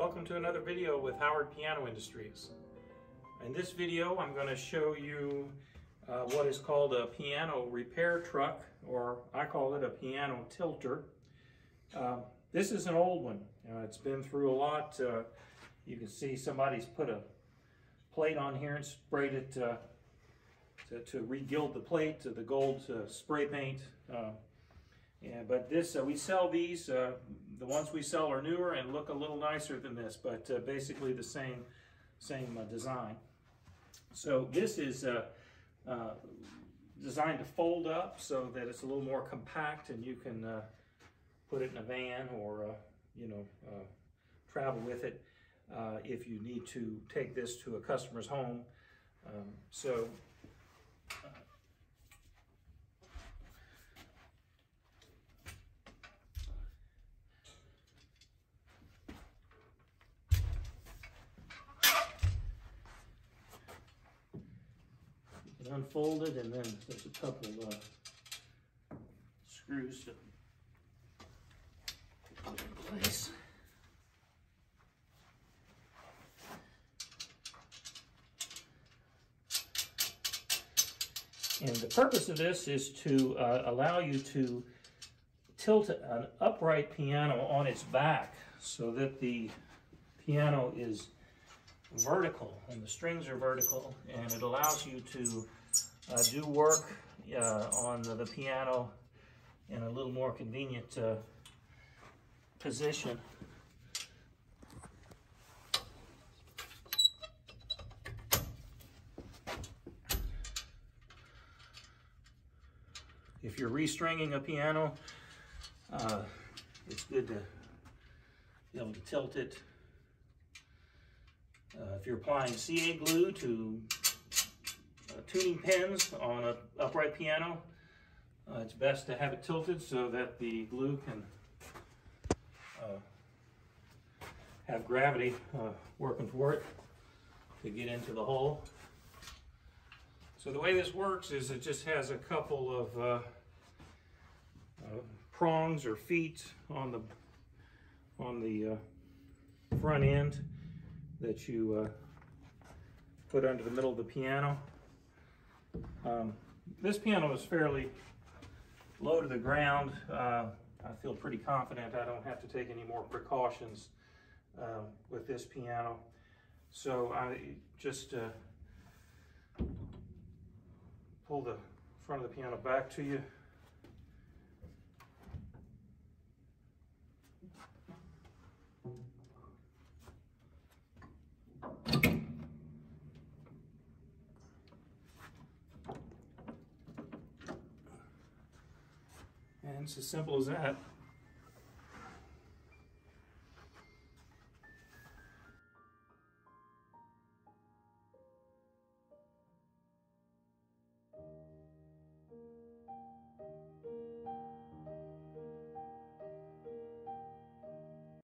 Welcome to another video with Howard Piano Industries. In this video I'm going to show you uh, what is called a piano repair truck or I call it a piano tilter. Uh, this is an old one. Uh, it's been through a lot. Uh, you can see somebody's put a plate on here and sprayed it uh, to, to regild the plate to the gold uh, spray paint. Yeah, but this, uh, we sell these, uh, the ones we sell are newer and look a little nicer than this, but uh, basically the same, same uh, design. So this is uh, uh, designed to fold up so that it's a little more compact and you can put it in a van or, you know, travel with it if you need to take this to a customer's home. Um, so unfolded and then there's a couple uh, screws to put in place. And the purpose of this is to uh, allow you to tilt an upright piano on its back so that the piano is vertical and the strings are vertical and it allows you to uh, do work uh, on the, the, piano in a little more convenient uh, position. If you're restringing a piano, uh, it's good to be able to tilt it uh, if you're applying CA glue to uh, tuning pins on an upright piano, uh, it's best to have it tilted so that the glue can uh, have gravity uh, working for it to get into the hole. So the way this works is it just has a couple of uh, prongs or feet on the on the front end that you uh, put under the middle of the piano. Um, this piano is fairly low to the ground. Uh, I feel pretty confident I don't have to take any more precautions uh, with this piano. So I just uh, pull the front of the piano back to you. It's as simple as that.